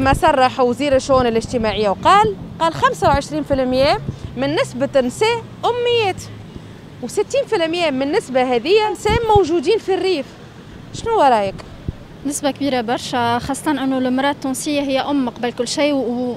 ما صرح وزير الشؤون الاجتماعية وقال قال 25% من نسبة النساء أميات و60% من النسبة هذه نساء موجودين في الريف شنو رأيك؟ نسبة كبيرة برشا خاصة أنه المرأة التونسية هي أم قبل كل شيء و...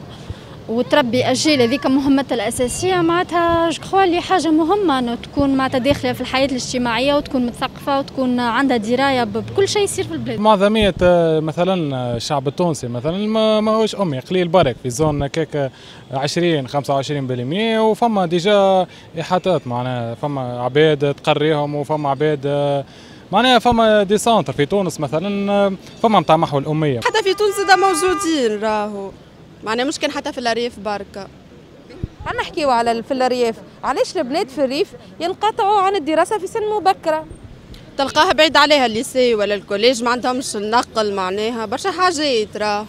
وتربي أجيال هذيك مهمتها الأساسية معناتها جو اللي حاجة مهمة أنه تكون معناتها داخلة في الحياة الاجتماعية وتكون مثقفة وتكون عندها دراية بكل شيء يصير في البلاد. معظمية آه، مثلا آه، الشعب التونسي مثلا ما ماهوش أمي قليل برك في zone quelque 20 25% وفما déjà إحاطات معناها فما عباد تقريهم وفما عباد آه، معناها فما des centres في تونس مثلا فما نتاع محو الأمية. حتى في تونس ده موجودين راهو. معناها مش كان حتى في الريف بركة. نحكيو على في الريف. علاش البنات في الريف ينقطعوا عن الدراسة في سن مبكرة. تلقاها بعيد عليها ال lycée ولا ال collège ما عندهمش النقل معناها. برشا حاجات راه.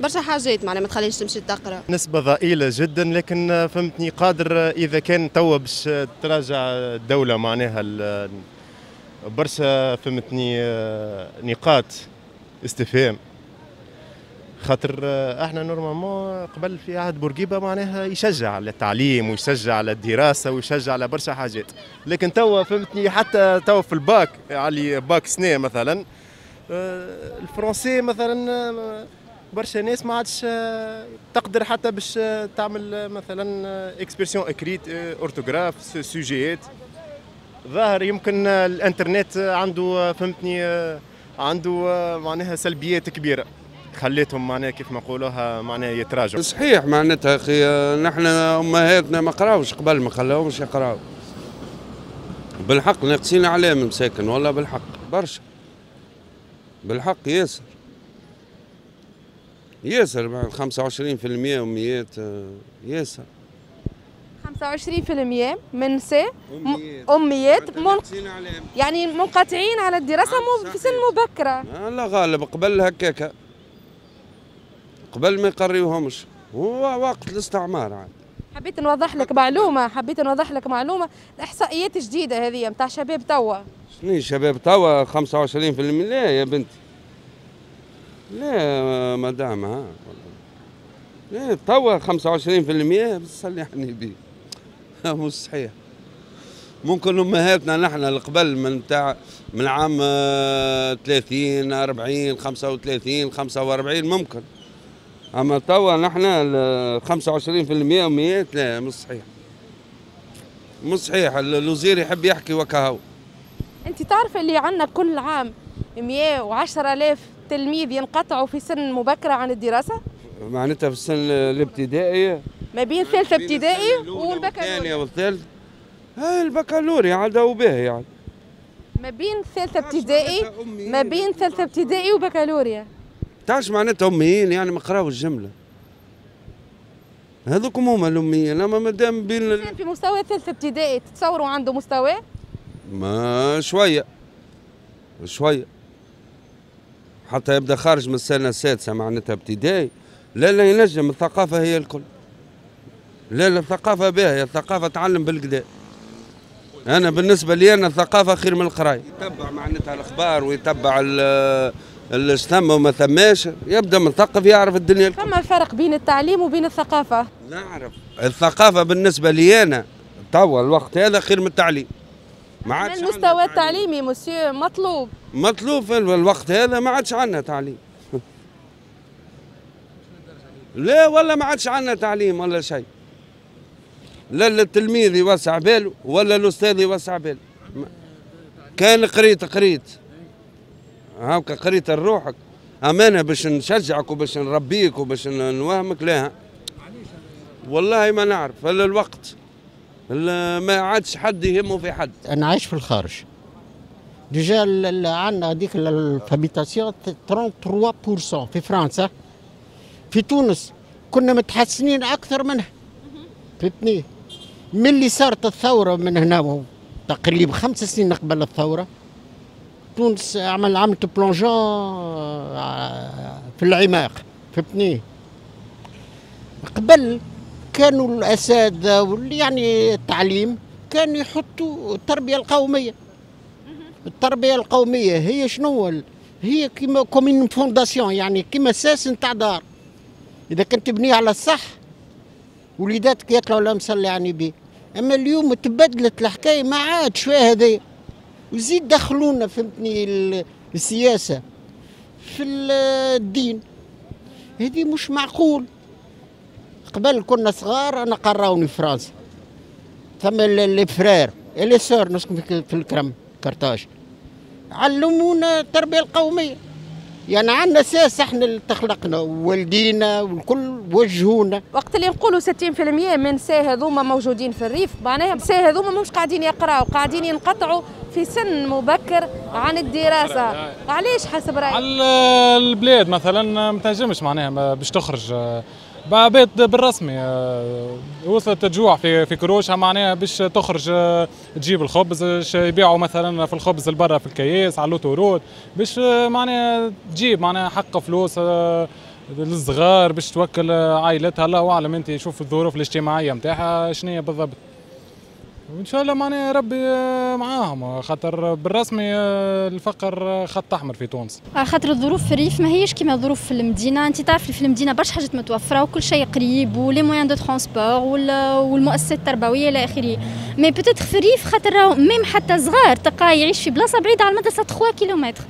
برشا حاجات معناها ما تخليش تمشي تقرأ. نسبة ضئيلة جدا لكن فهمتني قادر إذا كان توا باش تراجع الدولة معناها برشا فهمتني نقاط استفهام. خاطر إحنا normalement قبل في عهد بورقيبة معناها يشجع على التعليم ويشجع على الدراسة ويشجع على برشا حاجات. لكن توا فهمتني حتى توا في الباك علي باك سنة مثلا الفرنسي مثلا برشا ناس ما عادش تقدر حتى باش تعمل مثلا expression écrite orthographe sujet يات ظاهر يمكن الانترنت عنده فهمتني عنده معناها سلبيات كبيرة. خليتهم معناها كيف ما نقولوها معناها يتراجعوا. صحيح معناتها أخي نحن أمهاتنا ما قراوش قبل ما خلاوهمش يقراو. بالحق ناقصين عليهم مساكن والله بالحق برشا. بالحق ياسر. ياسر 25% أميات ياسر. 25% من نساء أميات. من يعني منقطعين على الدراسة مو في سن مبكرة. لا غالب قبل هكاك. قبل ما يقريوهمش. هو وقت الاستعمار عاد. حبيت نوضح لك معلومة حبيت نوضح لك معلومة. الإحصائيات جديدة هذه نتاع شباب توا. شنو شباب توا؟ 25% لا يا بنتي. لا مدام ها. لا توا 25% بس صلحني بيه مش صحيح. ممكن أمهاتنا نحن القبل من تاع من عام 30 40 35 45 ممكن. أما توا نحن 25% اميات لا مش صحيح. مش صحيح. الوزير يحب يحكي وكهو. أنت تعرف اللي عندنا كل عام 110 الاف تلميذ ينقطعوا في سن مبكرة عن الدراسة؟ معناتها في السن الابتدائي. ما بين ثالثه ابتدائي والبكالوريا. الثانية والثالث هاي البكالوريا عاد وباه يعني. ما بين ثالثه ابتدائي ما بين ثالثه ابتدائي وبكالوريا. تعرف معناتها اميين يعني ما قراو الجملة. هذوكم هما الاميين اما مادام بين في مستوى ثالثه ابتدائي تتصوروا عنده مستوى؟ ما شوية شوية. حتى يبدأ خارج من السنة السادسة معناتها ابتدائي. لا لا ينجم الثقافة هي الكل. لا لا الثقافة باهيه الثقافة تعلم بالكدا أنا بالنسبة لي أنا الثقافة خير من القراية. يتبع معناتها الأخبار ويتبع اللي ثم وما ثماش يبدأ مثقف يعرف الدنيا الكل. فما فرق بين التعليم وبين الثقافة؟ نعرف. الثقافة بالنسبة لي أنا توا الوقت هذا خير من التعليم. ما عادش المستوى التعليمي مسيو مطلوب. مطلوب في الوقت هذا ما عادش عندنا تعليم. لا ولا ما عادش عندنا تعليم ولا شيء. لا التلميذ يوسع باله ولا الأستاذ يوسع باله. كان قريت قريت. هاكا قريت لروحك أمانة باش نشجعك وباش نربيك وباش نوهمك لا والله ما نعرف. الا الوقت؟ ما عادش حد يهمه في حد؟ أنا عايش في الخارج. ديجا عندنا هذيك الفابيتاسيون 33% في فرنسا. في تونس كنا متحسنين أكثر منها فهمتني؟ من اللي صارت الثورة من هنا تقريبا خمس سنين قبل الثورة تونس عمل عملت بلونجون في العماق فهمتني؟ قبل كانوا الأساتذة يعني التعليم كانوا يحطوا التربية القومية. التربية القومية هي شنو؟ هي كيما كومين فونداسيون يعني كيما أساس نتاع دار. إذا كنت تبنيه على الصح وليداتك ياكلوا ولا مصلي على النبي أما اليوم تبدلت الحكاية ما عادش فيها هذايا وزيد دخلونا فهمتني ال- السياسة في ال- الدين. هذه مش معقول. قبل كنا صغار أنا قراوني في فرنسا. ثم les frères les sœurs نسكن في الكرم كرتاج علمونا التربية القومية. يعني عندنا أساس إحنا اللي تخلقنا ووالدينا والكل وجهونا. وقت اللي نقولوا 60% من النساء هذوما موجودين في الريف معناها النساء هذوما مش قاعدين يقراوا قاعدين ينقطعوا في سن مبكر عن الدراسة. علاش حسب رأيك؟ على البلاد مثلا ما تنجمش معناها ما باش تخرج بعباد بالرسمي آه، وصلت تجوع في في كروشها معناها باش تخرج آه، تجيب الخبز يبيعوا مثلا في الخبز البرا في الكياس على ال autoroute باش آه، معناها تجيب معناها حق فلوس للصغار باش توكل عائلتها. الله اعلم انت شوف الظروف الاجتماعية نتاعها شنو هي بالضبط؟ وإن شاء الله معناها ربي آه، معاهم. خاطر بالرسمي آه، الفقر آه، خط أحمر في تونس. على خاطر الظروف في الريف ما هيش الظروف في المدينة. أنت تعرفي في المدينة برشا حاجات متوفرة وكل شيء قريب و les moyens de transport والمؤسسات التربوية إلى آخره. mais peut-être في الريف خاطر même حتى صغار تلقاه يعيش في بلاصة بعيدة على المدرسة 3 كيلومتر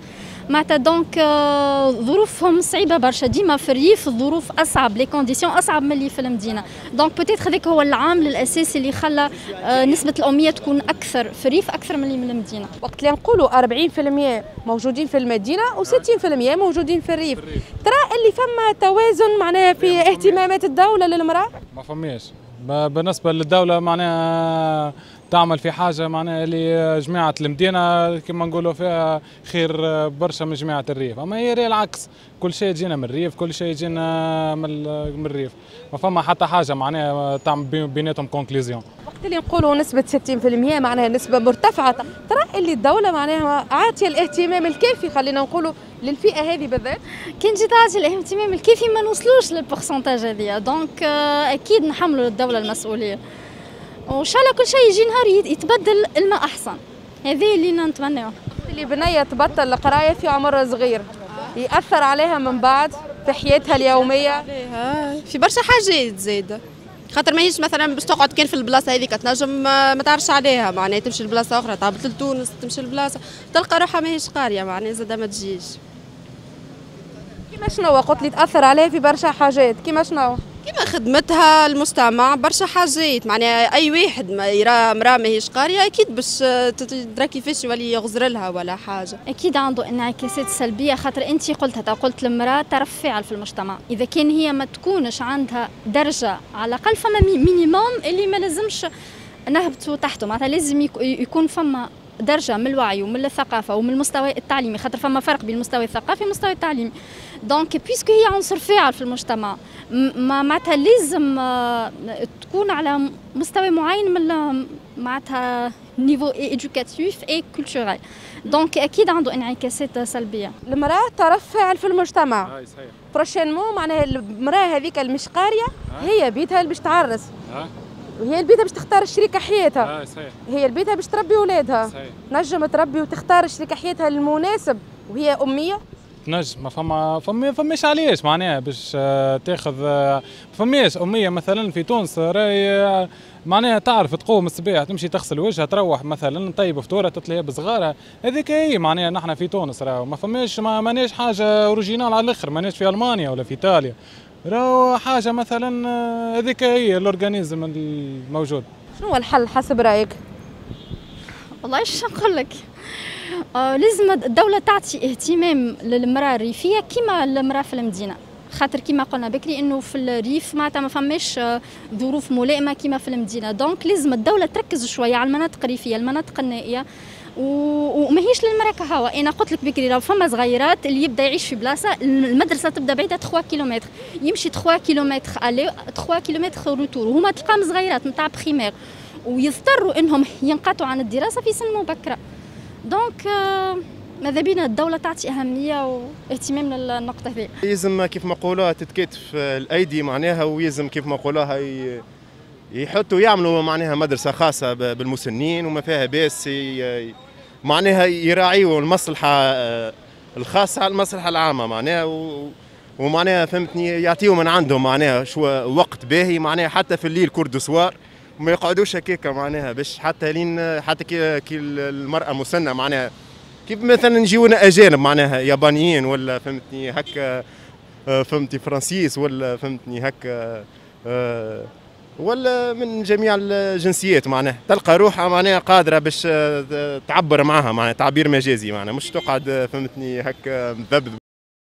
معناتها donc آه، ظروفهم صعيبة برشا. ديما في الريف الظروف أصعب. les conditions أصعب من اللي في المدينة. donc peut-être هذاك هو العامل الأساسي اللي خلى آه، نسبة الاميه تكون أكثر في الريف أكثر من اللي من المدينة. وقت اللي نقولوا 40% موجودين في المدينة و60% موجودين في الريف. ترى اللي فما توازن معناها في اهتمامات الدولة للمرأة؟ ما فماش. بالنسبة للدولة معناها تعمل في حاجة معناها اللي جماعة المدينة كما نقولوا فيها خير برشا من جماعة الريف. أما هي العكس كل شيء يجينا من الريف كل شيء يجينا من ال- من الريف. ما فما حتى حاجة معناها تعمل بي- بيناتهم conclusion وقت اللي نقولوا نسبة 60% معناها نسبة مرتفعة. ترى اللي الدولة معناها عاطية الاهتمام الكافي خلينا نقولوا للفئة هذه بالذات. كي نجي تعطي الاهتمام الكافي ما نوصلوش لل pourcentage هذيا donc آه، أكيد نحملوا للدوله المسؤولية. وإن شاء الله كل شيء يجي نهار يت- يتبدل الماء أحسن. هذه اللي نتمناه اللي بنية تبطل القراية في عمر صغير. يأثر عليها من بعد في حياتها اليومية. عليها في برشا حاجات زاده خاطر ماهيش مثلا باش تقعد كان في البلاصة هذيك تنجم ما تعرفش عليها. معناها تمشي لبلاصة أخرى تهبط لتونس تمشي لبلاصة. تلقى روحها ماهيش قارية معناها زاده ما تجيش. كيما شنو قلت لي تأثر عليها في برشا حاجات؟ كيما شنو؟ كيما خدمتها المجتمع برشا حاجات. معناها أي واحد ما يرى مراه ماهيش قاريه أكيد باش تدرى كيفاش يولي يغزر لها ولا حاجة. أكيد عنده انعكاسات سلبية خاطر أنت قلتها تا قلت المراه طرف فاعل في المجتمع. إذا كان هي ما تكونش عندها درجة على الأقل فما mi- minimum اللي ما لازمش نهبطوا تحته. معناتها لازم يك- يكون فما درجة من الوعي ومن الثقافة ومن المستوى التعليمي خاطر فما فرق بين المستوى الثقافي والمستوى التعليمي. donc puisque هي عنصر فاعل في المجتمع ما معناتها لازم آه، تكون على مستوى معين من معناتها niveau éducatif et culturel donc أكيد عنده انعكاسات سلبية. المرأة طرف فاعل في المجتمع. هاي صحيح. prochainement معناها المرأة هذيك اللي مش قارية هي بيدها اللي باش تعرس. وهي اللي بيدها باش تختار شريك حياتها. هاي صحيح. هي اللي بيدها باش تربي ولادها. صحيح. نجم تربي وتختار شريك حياتها المناسب وهي أمية؟ تنجم ما فما فما فماش علاش معناها باش آه، تاخذ آه، فماش أمية مثلا في تونس راهي آه، معناها تعرف تقوم الصباح تمشي تغسل وجهها تروح مثلا طيب فطورة تطلع بصغارها هذيك هي معناها نحن في تونس راهو. ما فماش ما ماناش حاجة original على الآخر ماناش في ألمانيا ولا في إيطاليا. راهو حاجة مثلا آه، هذيك هي ال organisme الموجود. شنو هو الحل حسب رأيك؟ والله إيش نقول لك؟ آه لازم الدولة تعطي اهتمام للمرأة الريفية كما المرأة في المدينة. خاطر كما قلنا بكري إنه في الريف معناتها ما فماش آه، ظروف ملائمة كما في المدينة. donc لازم الدولة تركز شوية على المناطق الريفية المناطق النائية. وماهيش للمراه كهوا أنا قلت لك بكري راه فما صغيرات اللي يبدا يعيش في بلاصة المدرسة تبدا بعيدة 3 كيلومتر. يمشي 3 كيلومتر aller 3 كيلومتر retour. وهما تلقاهم صغيرات نتاع primaire ويضطروا إنهم ينقطعوا عن الدراسة في سن مبكرة. donc آه، ماذا بينا؟ الدولة تعطي أهمية واهتمام للنقطة هذه. يلزم كيف ما قولوها تتكاتف الأيدي معناها ويلزم كيف ما قولوها يحطوا يعملوا معناها مدرسة خاصة ب- بالمسنين وما فيها باس معناها يراعيوا المصلحة آه، الخاصة على المصلحة العامة معناها و... ومعناها فهمتني يعطيو من عندهم معناها شو وقت باهي معناها حتى في الليل cours soir وما يقعدوش هكاكا معناها باش حتى لين حتى كي, كي المرأة مسنة معناها. كيف مثلا نجيونا أجانب معناها يابانيين ولا فهمتني هكا آه، فهمتني فرنسيس ولا فهمتني هكا آه، ولا من جميع الجنسيات معناها تلقى روحها معناها قادرة باش آه، تعبر معها معناها تعبير مجازي معناها مش تقعد فهمتني هكا مذبذب.